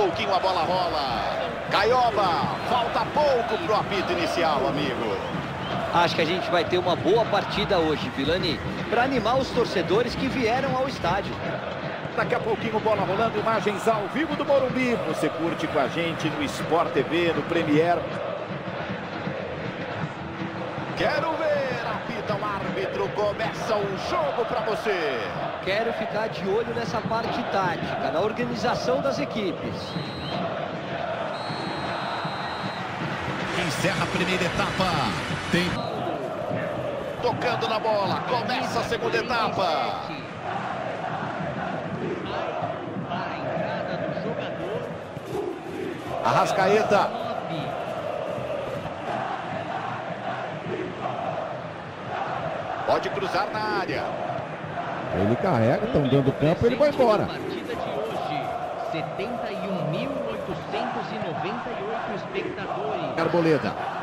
pouquinho a bola rola. Caioba, falta pouco pro apito inicial, amigo. Acho que a gente vai ter uma boa partida hoje, Vilani, para animar os torcedores que vieram ao estádio. Daqui a pouquinho, bola rolando, imagens ao vivo do Morumbi. Você curte com a gente no Sport TV, no Premier. Quero ver, o árbitro, começa o jogo para você. Quero ficar de olho nessa parte tática, na organização das equipes. Encerra a primeira etapa. Tem... Tocando na bola, começa a segunda etapa. Arrascaeta. Pode cruzar na área. Ele carrega, estão dando campo, ele vai embora. Partida de hoje, 71.898 espectadores. Arboleda.